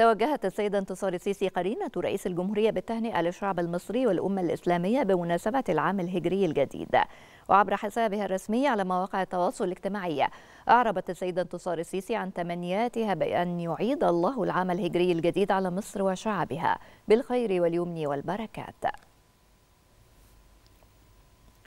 توجهت السيدة انتصار السيسي قرينة رئيس الجمهورية بالتهنئة للشعب المصري والأمة الإسلامية بمناسبة العام الهجري الجديد. وعبر حسابها الرسمي على مواقع التواصل الاجتماعي أعربت السيدة انتصار السيسي عن تمنياتها بأن يعيد الله العام الهجري الجديد على مصر وشعبها بالخير واليمن والبركات.